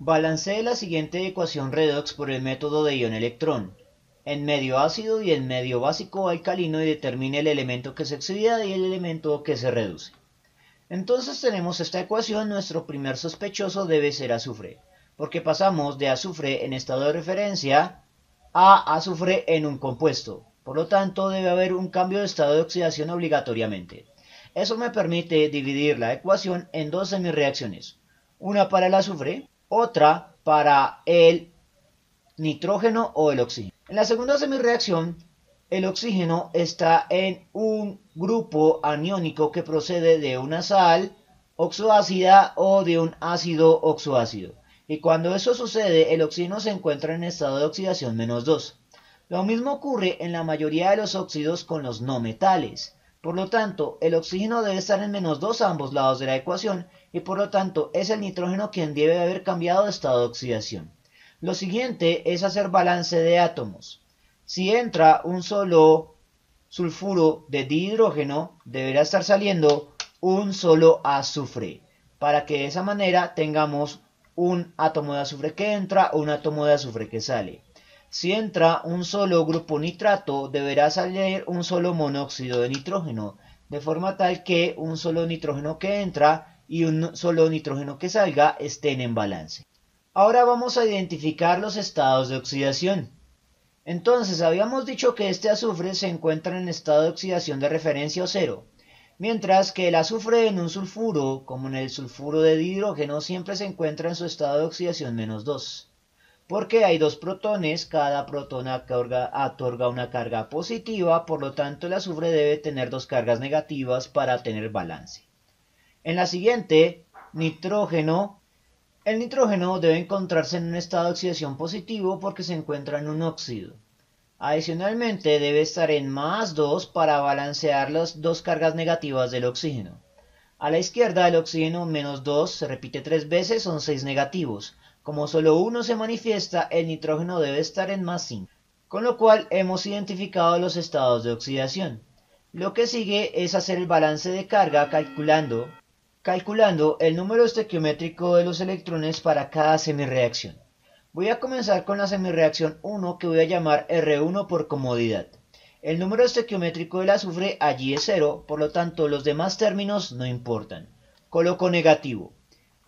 Balancee la siguiente ecuación redox por el método de ion-electrón en medio ácido y en medio básico alcalino y determine el elemento que se oxida y el elemento que se reduce. Entonces tenemos esta ecuación, nuestro primer sospechoso debe ser azufre, porque pasamos de azufre en estado de referencia a azufre en un compuesto. Por lo tanto, debe haber un cambio de estado de oxidación obligatoriamente. Eso me permite dividir la ecuación en dos semireacciones, una para el azufre otra para el nitrógeno o el oxígeno. En la segunda semireacción, el oxígeno está en un grupo aniónico que procede de una sal oxoácida o de un ácido oxoácido. Y cuando eso sucede, el oxígeno se encuentra en estado de oxidación menos 2. Lo mismo ocurre en la mayoría de los óxidos con los no metales. Por lo tanto, el oxígeno debe estar en menos 2 a ambos lados de la ecuación y por lo tanto es el nitrógeno quien debe haber cambiado de estado de oxidación. Lo siguiente es hacer balance de átomos. Si entra un solo sulfuro de dihidrógeno, deberá estar saliendo un solo azufre, para que de esa manera tengamos un átomo de azufre que entra o un átomo de azufre que sale. Si entra un solo grupo nitrato, deberá salir un solo monóxido de nitrógeno, de forma tal que un solo nitrógeno que entra y un solo nitrógeno que salga estén en balance. Ahora vamos a identificar los estados de oxidación. Entonces, habíamos dicho que este azufre se encuentra en estado de oxidación de referencia o cero, mientras que el azufre en un sulfuro, como en el sulfuro de hidrógeno, siempre se encuentra en su estado de oxidación menos 2 porque hay dos protones, cada protón otorga una carga positiva, por lo tanto el azufre debe tener dos cargas negativas para tener balance. En la siguiente, nitrógeno. El nitrógeno debe encontrarse en un estado de oxidación positivo porque se encuentra en un óxido. Adicionalmente debe estar en más 2 para balancear las dos cargas negativas del oxígeno. A la izquierda el oxígeno menos 2 se repite tres veces, son 6 negativos. Como solo uno se manifiesta, el nitrógeno debe estar en más 5, con lo cual hemos identificado los estados de oxidación. Lo que sigue es hacer el balance de carga calculando, calculando el número estequiométrico de los electrones para cada semireacción. Voy a comenzar con la semireacción 1 que voy a llamar R1 por comodidad. El número estequiométrico del azufre allí es 0, por lo tanto los demás términos no importan. Coloco negativo.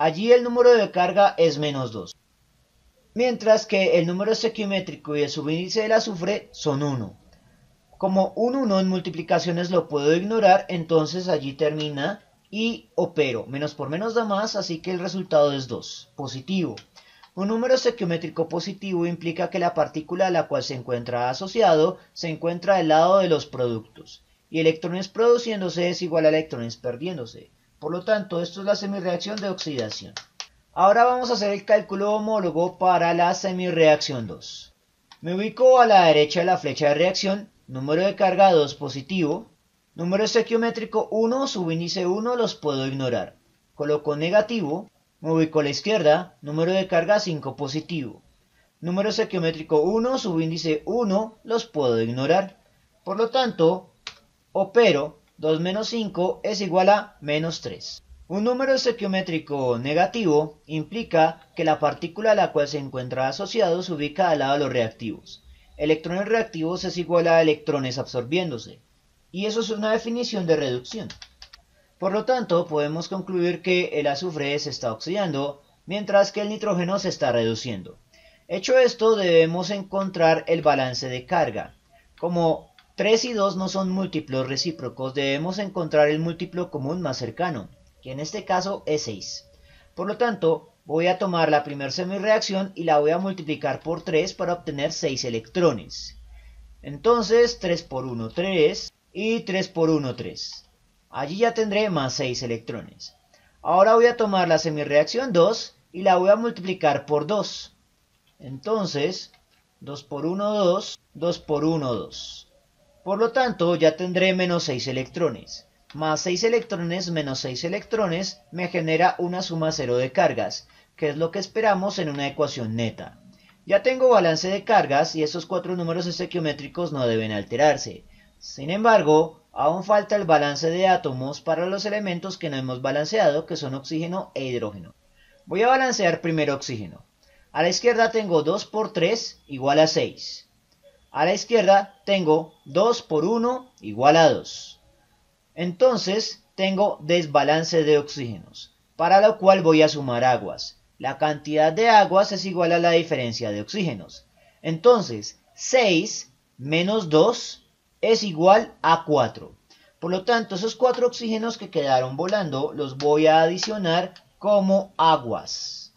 Allí el número de carga es menos 2. Mientras que el número estequiométrico y el subíndice del azufre son 1. Como un 1 en multiplicaciones lo puedo ignorar, entonces allí termina y opero. Menos por menos da más, así que el resultado es 2, positivo. Un número estequiométrico positivo implica que la partícula a la cual se encuentra asociado se encuentra al lado de los productos, y electrones produciéndose es igual a electrones perdiéndose. Por lo tanto, esto es la semireacción de oxidación. Ahora vamos a hacer el cálculo homólogo para la semireacción 2. Me ubico a la derecha de la flecha de reacción, número de carga 2 positivo, número estequiométrico 1, subíndice 1 los puedo ignorar. Coloco negativo, me ubico a la izquierda, número de carga 5 positivo. Número estequiométrico 1, subíndice 1 los puedo ignorar. Por lo tanto, opero 2 menos 5 es igual a menos 3. Un número estequiométrico negativo implica que la partícula a la cual se encuentra asociado se ubica al lado de los reactivos. Electrones reactivos es igual a electrones absorbiéndose. Y eso es una definición de reducción. Por lo tanto, podemos concluir que el azufre se está oxidando, mientras que el nitrógeno se está reduciendo. Hecho esto, debemos encontrar el balance de carga. Como 3 y 2 no son múltiplos recíprocos, debemos encontrar el múltiplo común más cercano, que en este caso es 6. Por lo tanto, voy a tomar la primera semireacción y la voy a multiplicar por 3 para obtener 6 electrones. Entonces, 3 por 1, 3 y 3 por 1, 3. Allí ya tendré más 6 electrones. Ahora voy a tomar la semireacción 2 y la voy a multiplicar por 2. Entonces, 2 por 1, 2, 2 por 1, 2. Por lo tanto, ya tendré menos 6 electrones. Más 6 electrones menos 6 electrones me genera una suma cero de cargas, que es lo que esperamos en una ecuación neta. Ya tengo balance de cargas y esos cuatro números estequiométricos no deben alterarse. Sin embargo, aún falta el balance de átomos para los elementos que no hemos balanceado, que son oxígeno e hidrógeno. Voy a balancear primero oxígeno. A la izquierda tengo 2 por 3 igual a 6. A la izquierda tengo 2 por 1 igual a 2. Entonces tengo desbalance de oxígenos, para lo cual voy a sumar aguas. La cantidad de aguas es igual a la diferencia de oxígenos. Entonces, 6 menos 2 es igual a 4. Por lo tanto, esos 4 oxígenos que quedaron volando los voy a adicionar como aguas.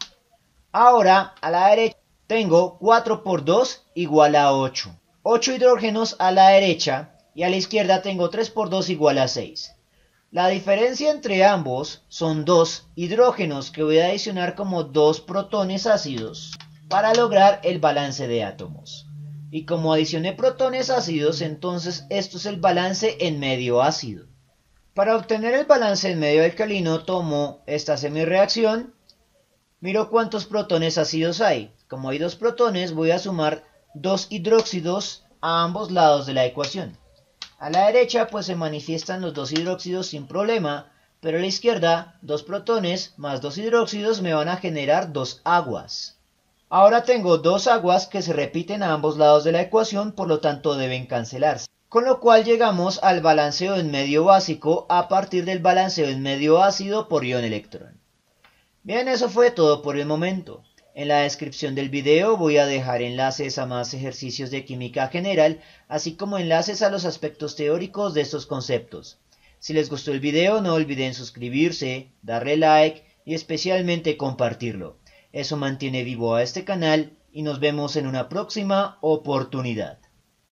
Ahora, a la derecha tengo 4 por 2 igual a 8. 8 hidrógenos a la derecha y a la izquierda tengo 3 por 2 igual a 6. La diferencia entre ambos son dos hidrógenos que voy a adicionar como dos protones ácidos para lograr el balance de átomos. Y como adicioné protones ácidos, entonces esto es el balance en medio ácido. Para obtener el balance en medio alcalino tomo esta semireacción, miro cuántos protones ácidos hay. Como hay dos protones, voy a sumar dos hidróxidos a ambos lados de la ecuación. A la derecha pues se manifiestan los dos hidróxidos sin problema, pero a la izquierda dos protones más dos hidróxidos me van a generar dos aguas. Ahora tengo dos aguas que se repiten a ambos lados de la ecuación, por lo tanto deben cancelarse. Con lo cual llegamos al balanceo en medio básico a partir del balanceo en medio ácido por ion electrón. Bien, eso fue todo por el momento. En la descripción del video voy a dejar enlaces a más ejercicios de química general, así como enlaces a los aspectos teóricos de estos conceptos. Si les gustó el video no olviden suscribirse, darle like y especialmente compartirlo. Eso mantiene vivo a este canal y nos vemos en una próxima oportunidad.